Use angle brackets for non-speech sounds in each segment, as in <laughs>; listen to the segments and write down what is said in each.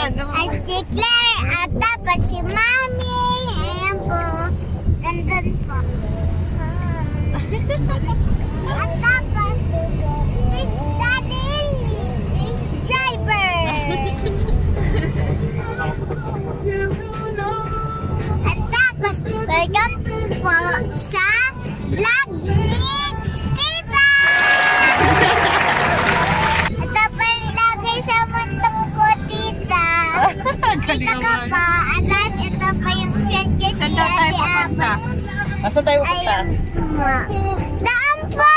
ano? At si Claire, at tapos si Mami. Ayan po. Nandun po. at tapos, Miss Daddy Amy, Miss Driver. <laughs> at tapos, welcome po sa vlog ni Saan tayo pupunta? Daan po!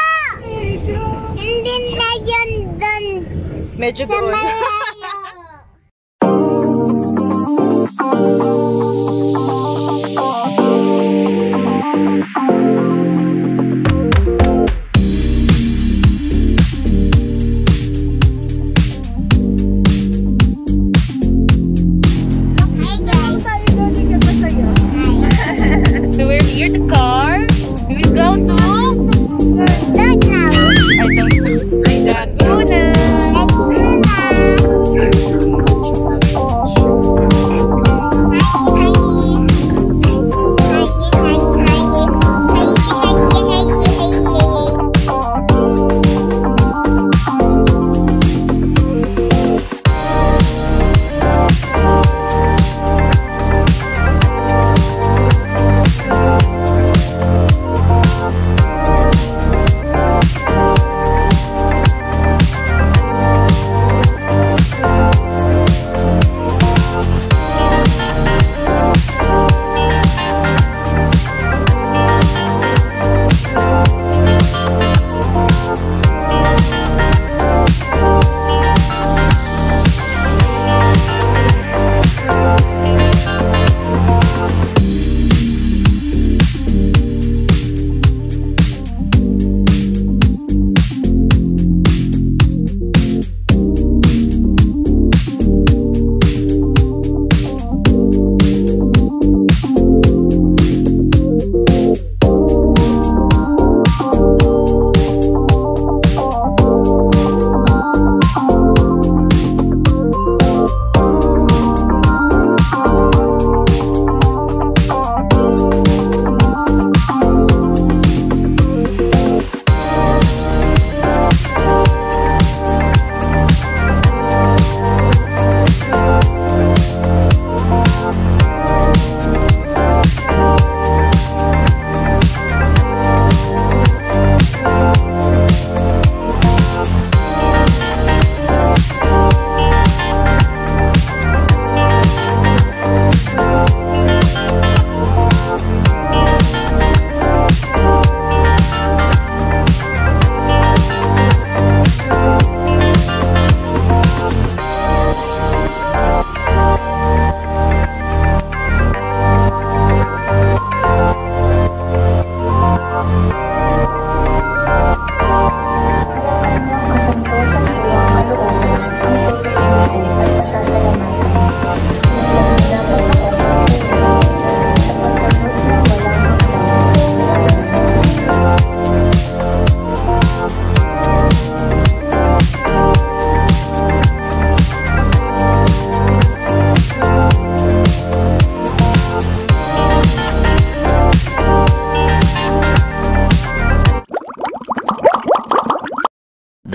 Hindi na yun doon. Medyo Sa doon. <laughs>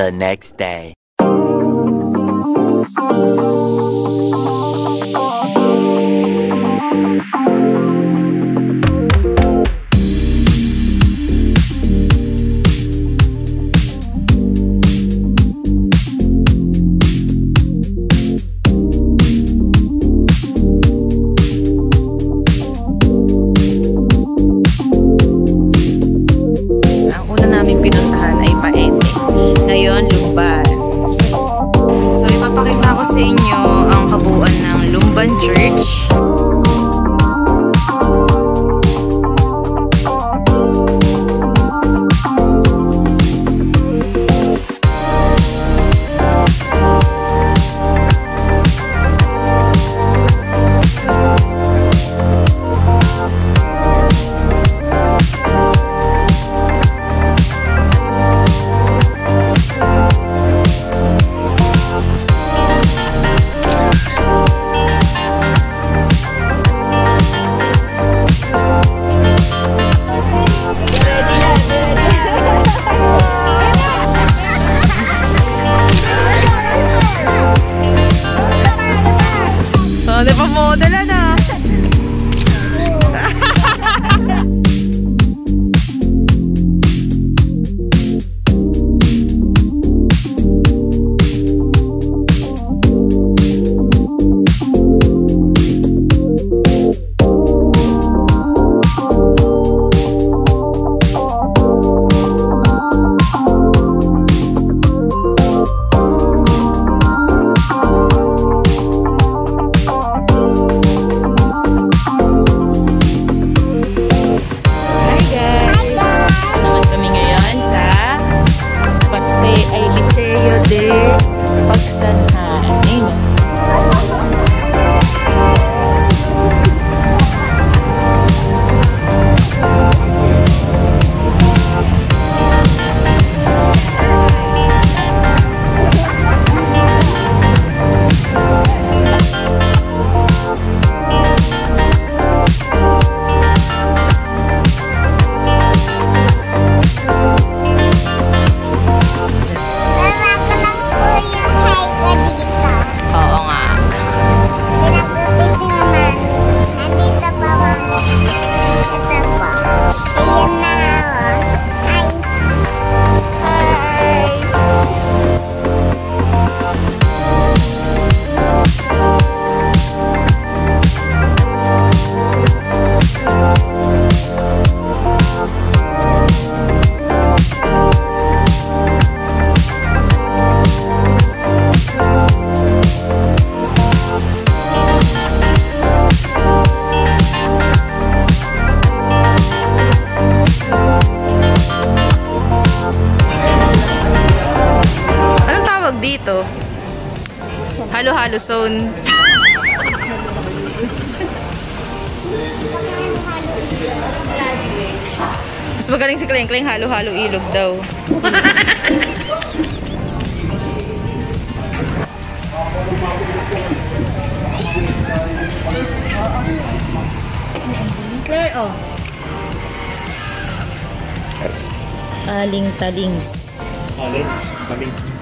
The next day. Halo-halo zone. Mas magaling si Kleng Kleng halo-halo ilog daw. Claire, oh. Taling-talings. Alin? Maling.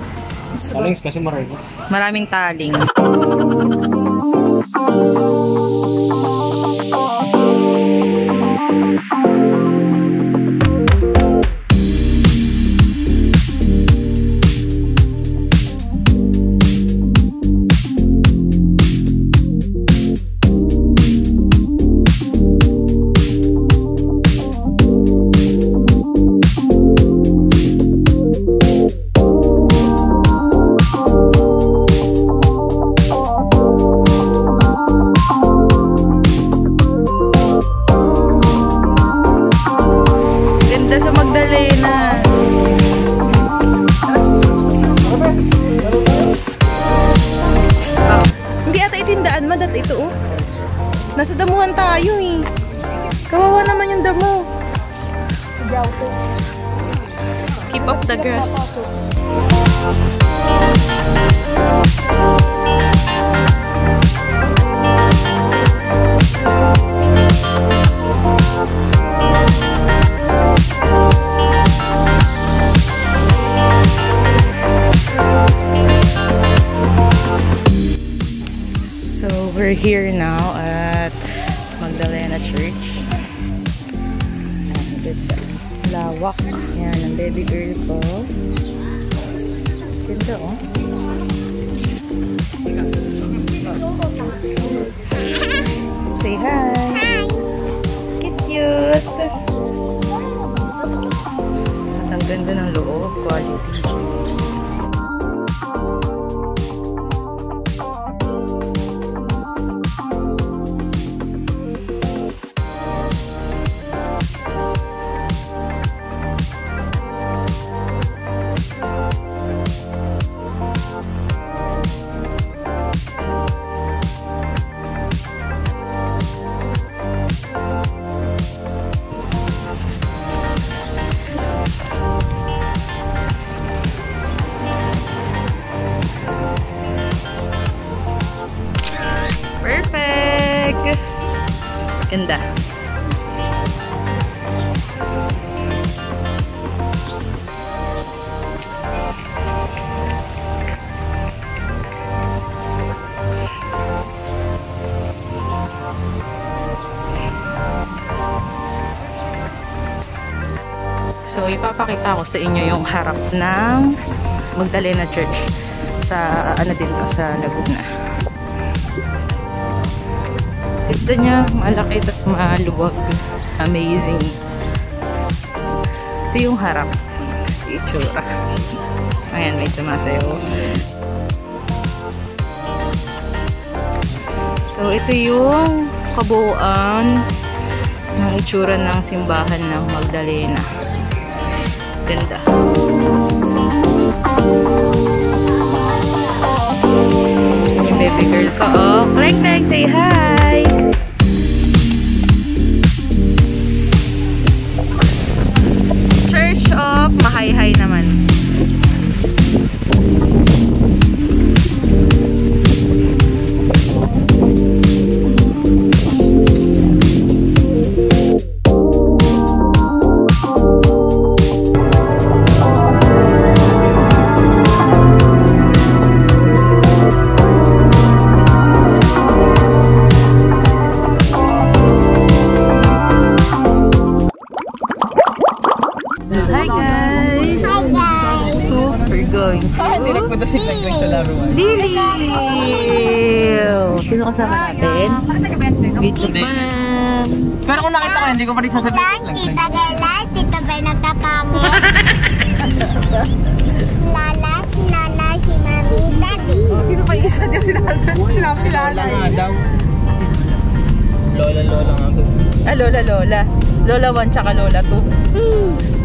Malings kasi marami. Maraming taling. Ganda, oh. Say hi. Cute, cute. At ang ganda ng loob. Quality. Ipapakita ko sa inyo yung harap ng Magdalena Church sa ano din to, sa Laguna. Ganda niya, malaki, tas maluwag. Amazing. Ito yung harap. Itsura. Ayan, may sumasayo. So, ito yung kabuuan ng itsura ng simbahan ng Magdalena. Ganda. Baby girl ko, oh. Craig, Craig, say hi! Ma'am! Pero kung nakita ko, hindi ko pa rin sasabihin Glenn. tita Gela, tita Bay nagkakamo. <laughs> Lala, Lala, si Mami, Daddy. Sino pa isa? Di ba sinabi si Lola nga daw. Lola, lola nga daw. Ah, Lola, Lola. Lola 1 tsaka Lola 2.